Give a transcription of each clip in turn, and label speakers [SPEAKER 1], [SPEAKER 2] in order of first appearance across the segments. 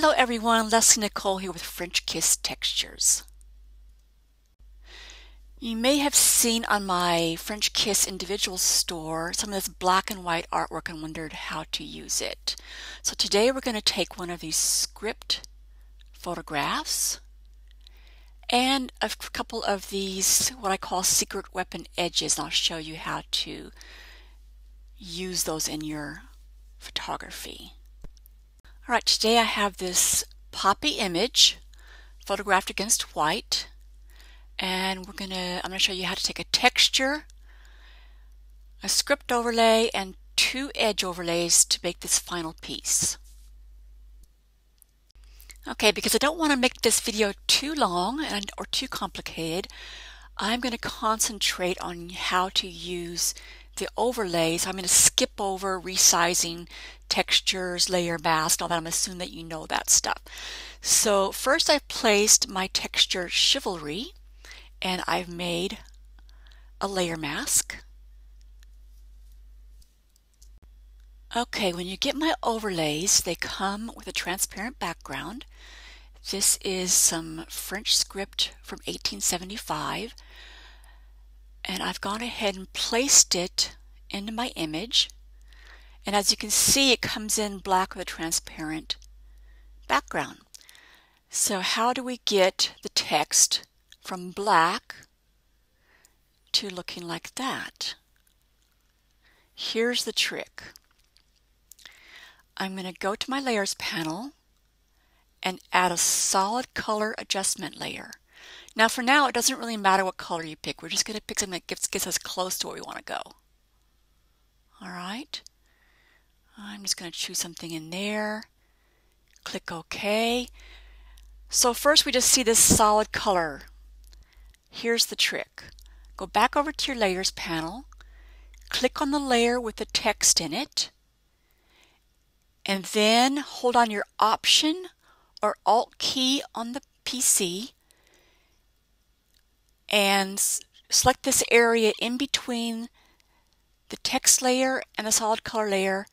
[SPEAKER 1] Hello everyone, Leslie Nicole here with French Kiss Textures. You may have seen on my French Kiss individual store some of this black and white artwork and wondered how to use it. So today we're going to take one of these script photographs and a couple of these what I call secret weapon edges and I'll show you how to use those in your photography. Alright, today I have this poppy image photographed against white and we're gonna I'm gonna show you how to take a texture a script overlay and two edge overlays to make this final piece. Okay because I don't want to make this video too long and or too complicated I'm going to concentrate on how to use the overlays. I'm going to skip over resizing textures, layer mask, all that. I'm assuming that you know that stuff. So first I've placed my texture Chivalry and I've made a layer mask. Okay, when you get my overlays, they come with a transparent background. This is some French script from 1875 and I've gone ahead and placed it into my image and as you can see it comes in black with a transparent background. So how do we get the text from black to looking like that. Here's the trick. I'm going to go to my layers panel and add a solid color adjustment layer. Now for now it doesn't really matter what color you pick. We're just going to pick something that gets, gets us close to where we want to go. Alright. I'm just going to choose something in there. Click OK. So first we just see this solid color Here's the trick. Go back over to your Layers panel, click on the layer with the text in it, and then hold on your Option or Alt key on the PC and select this area in between the text layer and the solid color layer.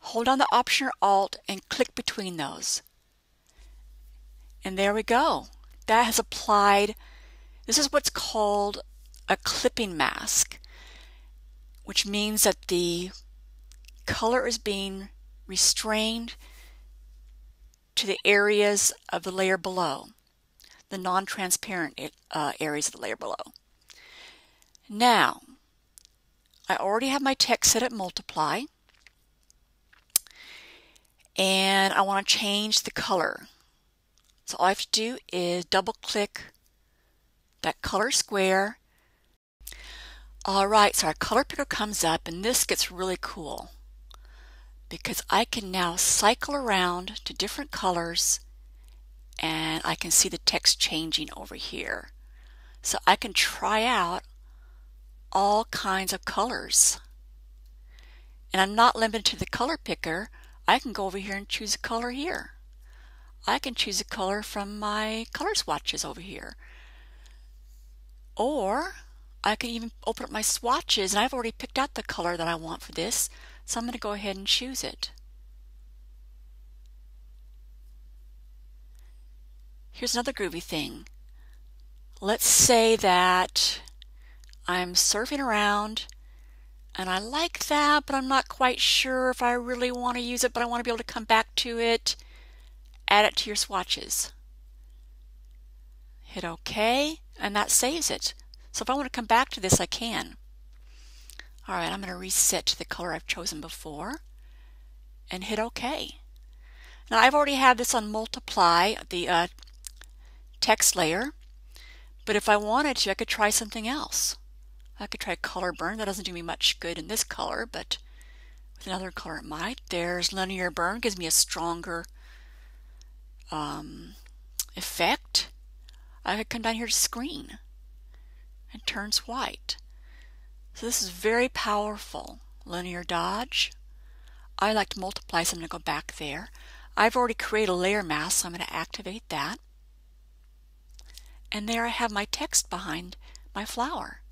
[SPEAKER 1] Hold on the Option or Alt and click between those. And there we go. That has applied this is what's called a clipping mask, which means that the color is being restrained to the areas of the layer below, the non-transparent uh, areas of the layer below. Now, I already have my text set at multiply, and I want to change the color. So all I have to do is double click that color square. Alright, so our color picker comes up and this gets really cool because I can now cycle around to different colors and I can see the text changing over here. So I can try out all kinds of colors. And I'm not limited to the color picker. I can go over here and choose a color here. I can choose a color from my color swatches over here. Or I can even open up my swatches and I've already picked out the color that I want for this. So I'm going to go ahead and choose it. Here's another groovy thing. Let's say that I'm surfing around and I like that, but I'm not quite sure if I really want to use it, but I want to be able to come back to it. Add it to your swatches. Hit OK and that saves it. So if I want to come back to this, I can. All right, I'm going to reset to the color I've chosen before and hit OK. Now I've already had this on multiply, the uh, text layer, but if I wanted to, I could try something else. I could try color burn. That doesn't do me much good in this color, but with another color it might. There's linear burn, gives me a stronger um, effect. I could come down here to screen. It turns white. So this is very powerful. Linear dodge. I like to multiply, so I'm going to go back there. I've already created a layer mask, so I'm going to activate that. And there I have my text behind my flower.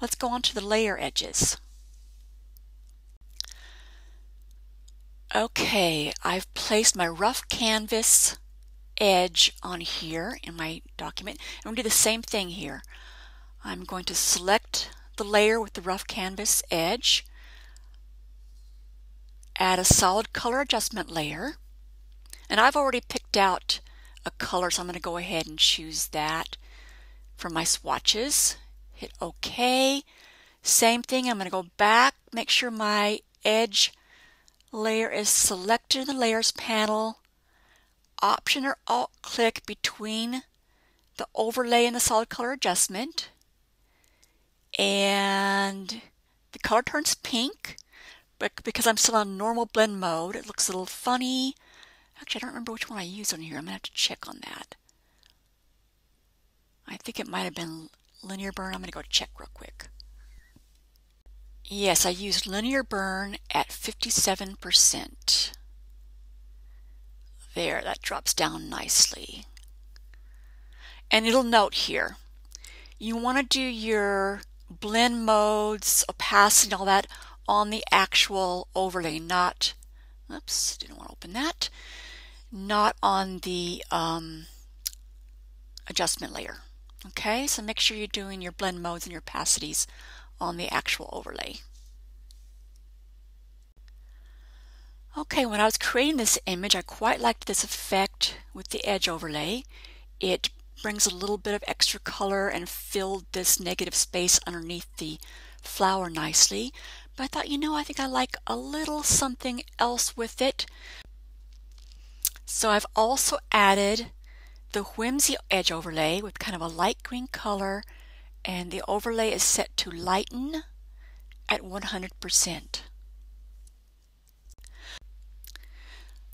[SPEAKER 1] Let's go on to the layer edges. Okay, I've placed my rough canvas edge on here in my document. I'm going to do the same thing here. I'm going to select the layer with the rough canvas edge, add a solid color adjustment layer, and I've already picked out a color so I'm going to go ahead and choose that for my swatches. Hit OK. Same thing, I'm going to go back, make sure my edge layer is selected in the layers panel. Option or Alt click between the overlay and the solid color adjustment. And the color turns pink, but because I'm still on normal blend mode, it looks a little funny. Actually, I don't remember which one I used on here. I'm going to have to check on that. I think it might have been linear burn. I'm going to go check real quick. Yes, I used linear burn at 57%. There, that drops down nicely. And it'll note here, you want to do your blend modes, opacity, and all that on the actual overlay, not, oops, didn't want to open that, not on the um, adjustment layer. Okay, so make sure you're doing your blend modes and your opacities on the actual overlay. Okay, when I was creating this image, I quite liked this effect with the edge overlay. It brings a little bit of extra color and filled this negative space underneath the flower nicely. But I thought, you know, I think I like a little something else with it. So I've also added the Whimsy edge overlay with kind of a light green color and the overlay is set to lighten at 100%.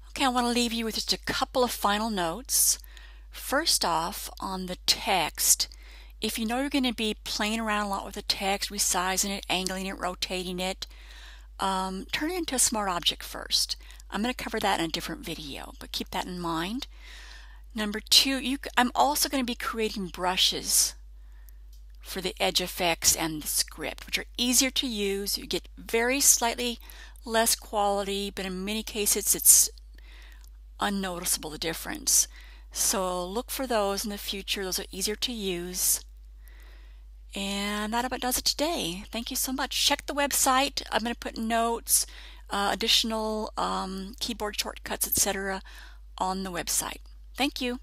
[SPEAKER 1] Okay, I want to leave you with just a couple of final notes. First off, on the text, if you know you're going to be playing around a lot with the text, resizing it, angling it, rotating it, um, turn it into a smart object first. I'm going to cover that in a different video, but keep that in mind. Number two, you, I'm also going to be creating brushes for the edge effects and the script, which are easier to use. You get very slightly less quality, but in many cases it's unnoticeable the difference. So look for those in the future. Those are easier to use. And that about does it today. Thank you so much. Check the website. I'm going to put notes, uh, additional um, keyboard shortcuts, etc. on the website. Thank you.